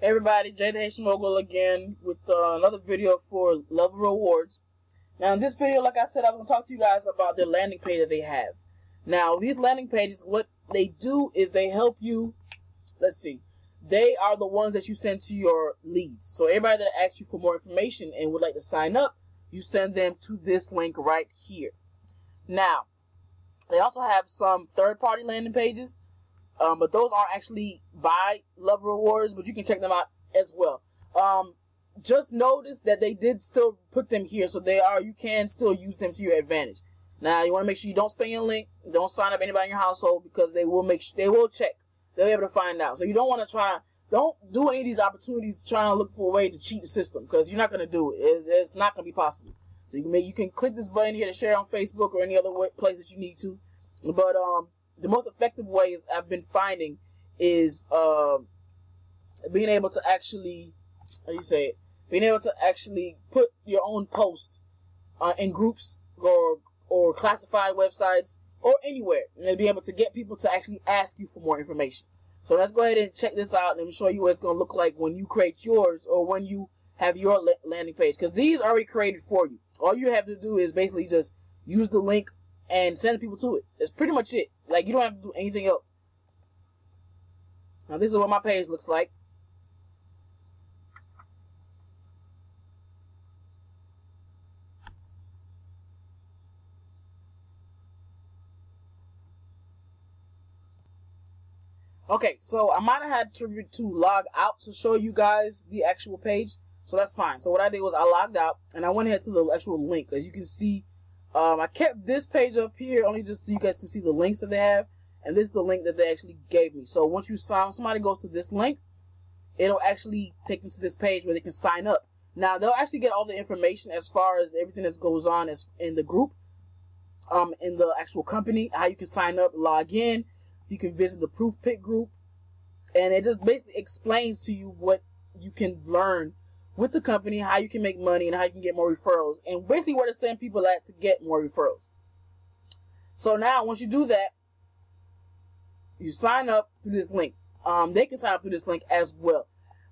Hey everybody, Haitian Mogul again with uh, another video for Level Rewards. Now in this video, like I said, I'm going to talk to you guys about the landing page that they have. Now these landing pages, what they do is they help you, let's see, they are the ones that you send to your leads. So everybody that asks you for more information and would like to sign up, you send them to this link right here. Now, they also have some third-party landing pages um, but those aren't actually by Level Rewards, but you can check them out as well. Um, just notice that they did still put them here, so they are you can still use them to your advantage. Now you want to make sure you don't spam your link, don't sign up anybody in your household because they will make they will check. They'll be able to find out. So you don't want to try don't do any of these opportunities trying to look for a way to cheat the system because you're not going to do it. it. It's not going to be possible. So you can make you can click this button here to share on Facebook or any other places you need to. But um, the most effective ways I've been finding is uh, being able to actually, how do you say it? Being able to actually put your own post uh, in groups or or classified websites or anywhere, and be able to get people to actually ask you for more information. So let's go ahead and check this out and show you what it's going to look like when you create yours or when you have your landing page. Because these are already created for you. All you have to do is basically just use the link and send people to it. That's pretty much it. Like, you don't have to do anything else. Now, this is what my page looks like. Okay, so I might have had to, to log out to show you guys the actual page, so that's fine. So what I did was I logged out, and I went ahead to the actual link. As you can see, um, I kept this page up here only just so you guys can see the links that they have. And this is the link that they actually gave me. So once you sign, somebody goes to this link, it'll actually take them to this page where they can sign up. Now they'll actually get all the information as far as everything that goes on as in the group, um, in the actual company, how you can sign up, log in. You can visit the Proof Pick group, and it just basically explains to you what you can learn with the company, how you can make money, and how you can get more referrals, and basically where to send people at to get more referrals. So now, once you do that, you sign up through this link. Um, they can sign up through this link as well.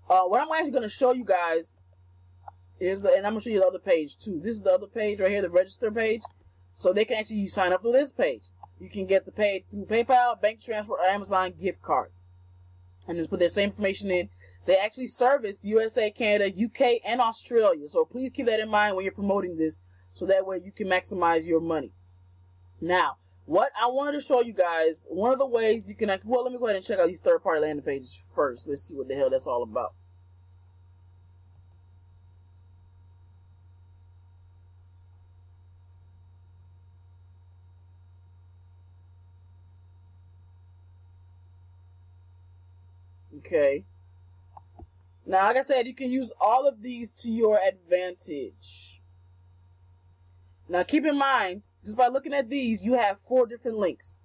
Uh, what I'm actually going to show you guys is the, and I'm going to show you the other page too. This is the other page right here, the register page. So they can actually sign up through this page. You can get the page through PayPal, bank transfer, or Amazon gift card. And just put their same information in they actually service USA, Canada, UK, and Australia. So please keep that in mind when you're promoting this so that way you can maximize your money. Now, what I wanted to show you guys, one of the ways you can, well, let me go ahead and check out these third-party landing pages first. Let's see what the hell that's all about. Okay. Now, like I said, you can use all of these to your advantage. Now, keep in mind, just by looking at these, you have four different links,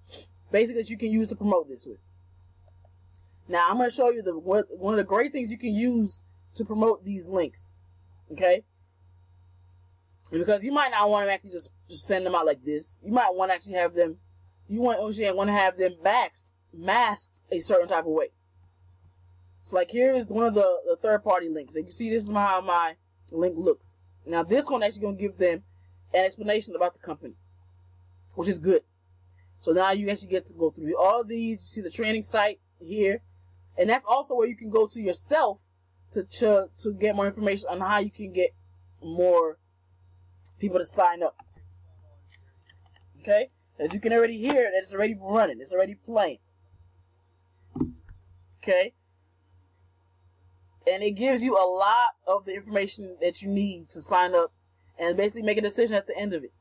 basically, that you can use to promote this with. Now, I'm going to show you the one of the great things you can use to promote these links. Okay? Because you might not want to actually just, just send them out like this. You might want to actually have them, you want, want to have them masked, masked a certain type of way. So like here is one of the, the third party links. And you see this is how my link looks. Now this one actually going to give them an explanation about the company, which is good. So now you actually get to go through all these. You see the training site here. And that's also where you can go to yourself to, to, to get more information on how you can get more people to sign up. Okay? As you can already hear, it's already running. It's already playing. Okay? And it gives you a lot of the information that you need to sign up and basically make a decision at the end of it.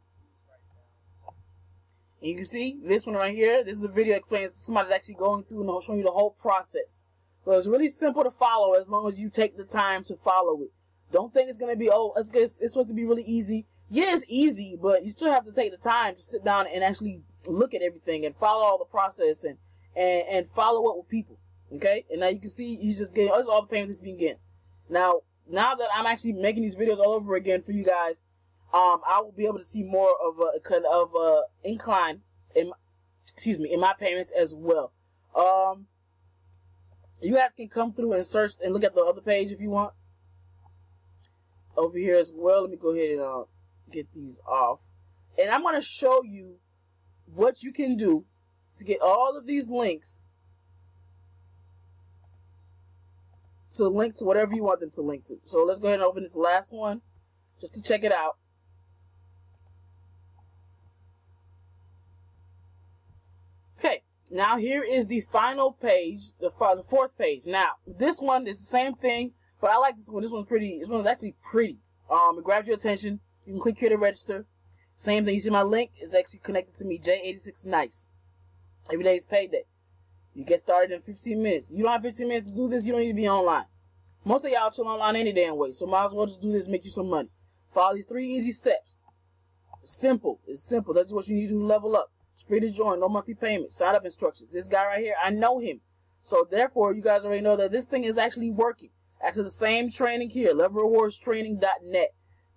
And you can see this one right here. This is a video explains somebody's actually going through and showing you the whole process. So it's really simple to follow as long as you take the time to follow it. Don't think it's going to be, oh, it's, it's supposed to be really easy. Yeah, it's easy, but you still have to take the time to sit down and actually look at everything and follow all the process and, and, and follow up with people. Okay, and now you can see he's just getting that's all the payments he's been getting. Now, now that I'm actually making these videos all over again for you guys, um, I will be able to see more of a kind of a incline in, excuse me, in my payments as well. Um, You guys can come through and search and look at the other page if you want. Over here as well. Let me go ahead and uh, get these off. And I'm to show you what you can do to get all of these links to link to whatever you want them to link to. So let's go ahead and open this last one just to check it out. Okay, now here is the final page, the, the fourth page. Now, this one is the same thing, but I like this one. This one's pretty, this one's actually pretty. Um, it grabs your attention. You can click here to register. Same thing. You see my link is actually connected to me, J86 Nice. Every day is payday. You get started in 15 minutes. You don't have 15 minutes to do this, you don't need to be online. Most of y'all chill online any damn way, so might as well just do this make you some money. Follow these three easy steps. Simple. It's simple. That's what you need to level up. It's free to join, no monthly payment. Sign up instructions. This guy right here, I know him. So therefore, you guys already know that this thing is actually working. Actually, the same training here, levelrewardstraining.net.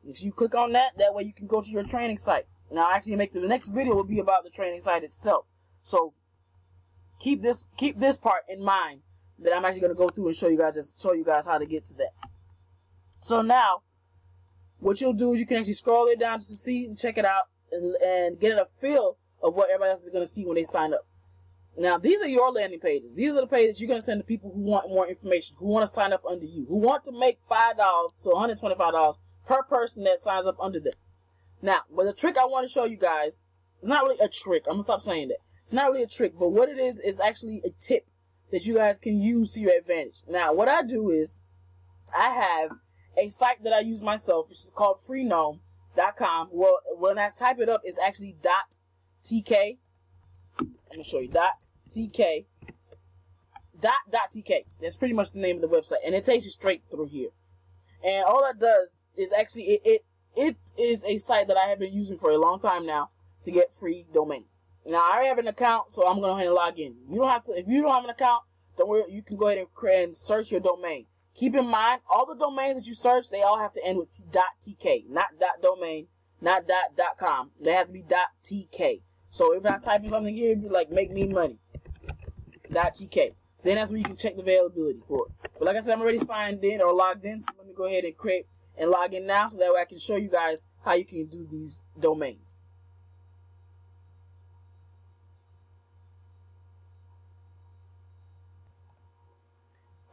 If you click on that, that way you can go to your training site. Now, actually, make the next video will be about the training site itself. So keep this keep this part in mind that I'm actually going to go through and show you guys just show you guys how to get to that. So now, what you'll do is you can actually scroll it down just to see and check it out and, and get a feel of what everybody else is going to see when they sign up. Now, these are your landing pages. These are the pages you're going to send to people who want more information, who want to sign up under you, who want to make $5 to $125 per person that signs up under them. Now, but the trick I want to show you guys, it's not really a trick. I'm to stop saying that. It's not really a trick, but what it is is actually a tip that you guys can use to your advantage. Now, what I do is I have a site that I use myself, which is called freenom.com. Well, when I type it up, it's actually dot .tk. Let me show you dot .tk. Dot dot .tk. That's pretty much the name of the website, and it takes you straight through here. And all that does is actually it it, it is a site that I have been using for a long time now to get free domains. Now I already have an account, so I'm gonna go ahead and log in. You don't have to if you don't have an account, don't worry, you can go ahead and create and search your domain. Keep in mind, all the domains that you search, they all have to end with .tk, not .domain, not .com. They have to be .tk. So if I type in something here, be like, make me money, .tk. Then that's where you can check the availability for it. But like I said, I'm already signed in or logged in, so let me go ahead and create and log in now, so that way I can show you guys how you can do these domains.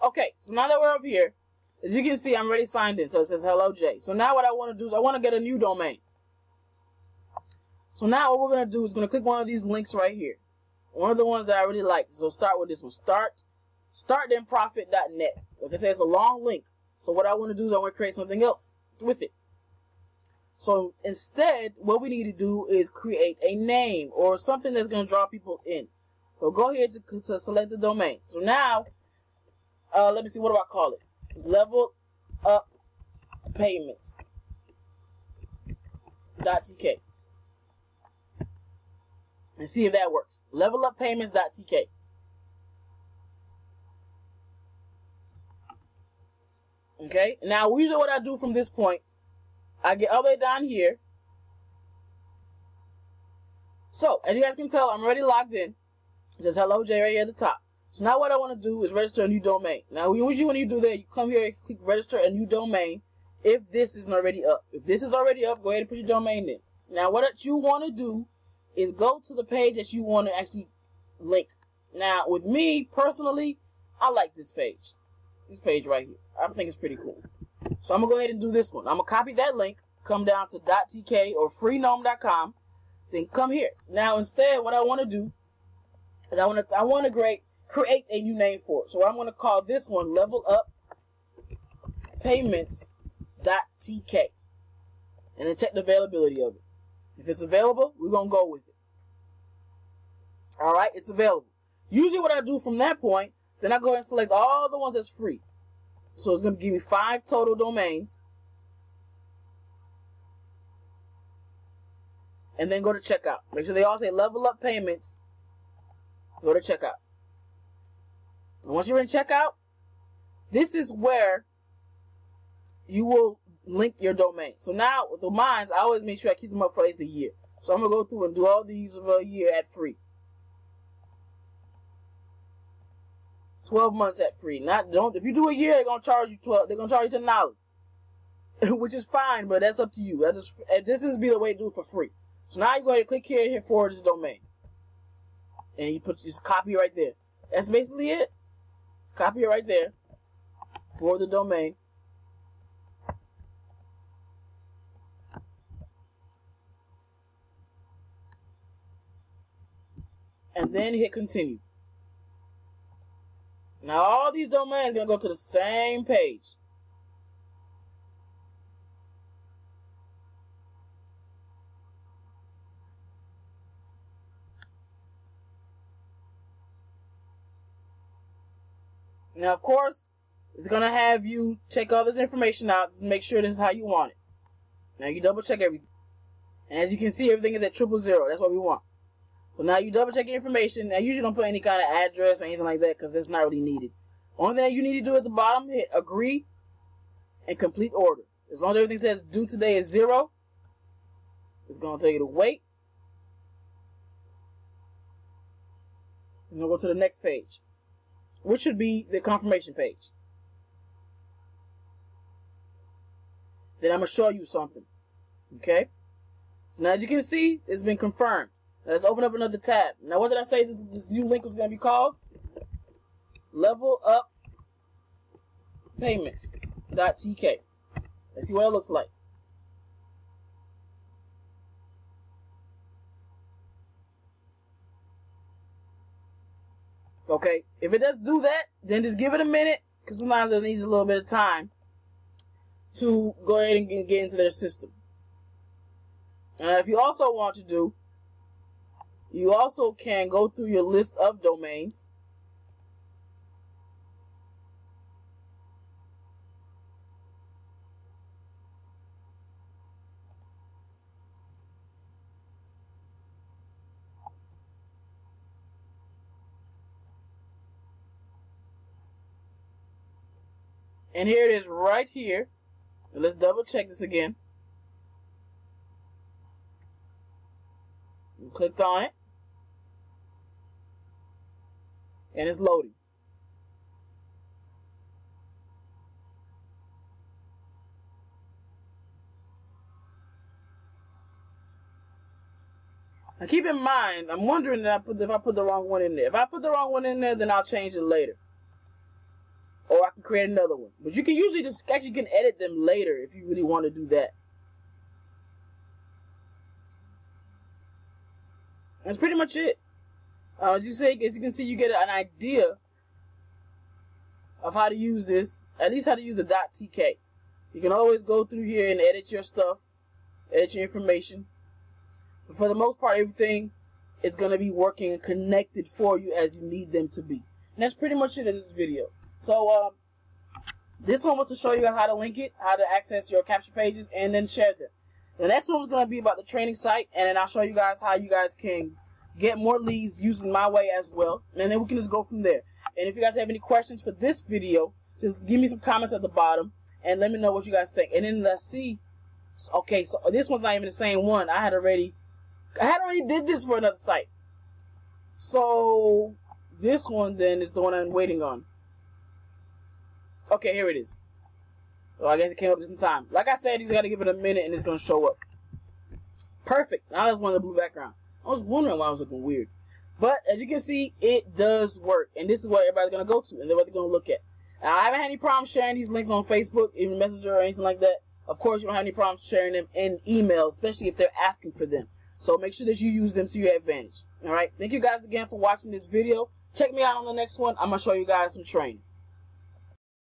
Okay, so now that we're up here, as you can see, I'm already signed in. So it says hello Jay. So now what I want to do is I want to get a new domain. So now what we're going to do is going to click one of these links right here. One of the ones that I really like. So start with this one. Start startthenprofit.net. Like I said, it's a long link. So what I want to do is I want to create something else with it. So instead, what we need to do is create a name or something that's going to draw people in. So go ahead to, to select the domain. So now uh, let me see, what do I call it? Level up payments. .tk. And see if that works. Level up payments.tk. Okay, now usually what I do from this point, I get all the way down here. So, as you guys can tell, I'm already logged in. It says hello Jay right here at the top. So now what I want to do is register a new domain. Now usually when you do that, you come here and click register a new domain if this isn't already up. If this is already up, go ahead and put your domain in. Now what you want to do is go to the page that you want to actually link. Now with me personally, I like this page. This page right here. I think it's pretty cool. So I'm going to go ahead and do this one. I'm going to copy that link, come down to .tk or freenom.com, then come here. Now instead what I want to do is I want to I want to create create a new name for it. So I'm going to call this one level up payments.tk and then check the availability of it. If it's available, we're going to go with it. All right, it's available. Usually what I do from that point, then I go and select all the ones that's free. So it's going to give me five total domains. And then go to checkout. Make sure they all say level up payments. Go to checkout. Once you're in checkout, this is where you will link your domain. So now with the mines, I always make sure I keep them up for at least a year. So I'm gonna go through and do all these of a year at free. 12 months at free. Not don't if you do a year, they're gonna charge you 12. They're gonna charge you ten dollars, which is fine, but that's up to you. I just this is be the way to do it for free. So now you go ahead and click here, and hit forward this domain, and you put just copy right there. That's basically it. Copy it right there for the domain. And then hit continue. Now all these domains to go to the same page. Now, of course, it's going to have you check all this information out just make sure this is how you want it. Now, you double check everything. And as you can see, everything is at triple zero. That's what we want. So now you double check your information. Now, usually don't put any kind of address or anything like that because that's not really needed. Only thing you need to do at the bottom, hit agree and complete order. As long as everything says due today is zero, it's going to tell you to wait. And we'll go to the next page which should be the confirmation page. Then I'm going to show you something. Okay? So now as you can see, it's been confirmed. Let's open up another tab. Now what did I say this, this new link was going to be called? Level Up Payments.tk. Let's see what it looks like. Okay, if it does do that, then just give it a minute, because sometimes it needs a little bit of time to go ahead and get into their system. Uh, if you also want to do, you also can go through your list of domains And here it is right here. Let's double check this again. You clicked on it. And it's loading. Now keep in mind, I'm wondering if I put if I put the wrong one in there. If I put the wrong one in there, then I'll change it later create another one. But you can usually just actually can edit them later if you really want to do that. That's pretty much it. Uh, as you say, as you can see, you get an idea of how to use this. At least how to use the .tk. You can always go through here and edit your stuff, edit your information. But for the most part, everything is going to be working and connected for you as you need them to be. And that's pretty much it in this video. So um, this one was to show you how to link it, how to access your capture pages, and then share them. The next one was going to be about the training site, and then I'll show you guys how you guys can get more leads using my way as well. And then we can just go from there. And if you guys have any questions for this video, just give me some comments at the bottom and let me know what you guys think. And then let's see. Okay, so this one's not even the same one. I had already, I had already did this for another site. So this one then is the one I'm waiting on. Okay, here it is. Well, I guess it came up just in time. Like I said, you got to give it a minute and it's to show up. Perfect. Now that's one of the blue background. I was wondering why I was looking weird. But as you can see, it does work. And this is what everybody's to go to and then what they're to look at. Now, I haven't had any problem sharing these links on Facebook, even Messenger or anything like that. Of course, you don't have any problem sharing them in email, especially if they're asking for them. So make sure that you use them to your advantage. All right. Thank you guys again for watching this video. Check me out on the next one. I'm going to show you guys some training.